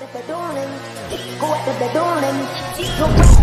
go at the bedroom, go at the bedroom,